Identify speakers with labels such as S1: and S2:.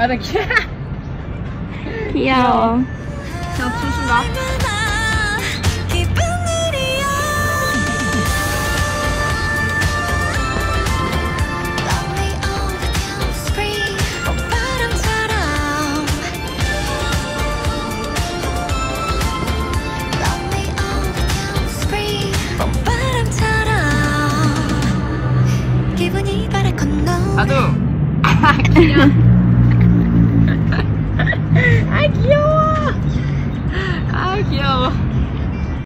S1: 아나 귀
S2: 귀여워.
S1: 아, 그냥 주신다
S3: 기분이 바랄
S1: 아두! 아 귀여워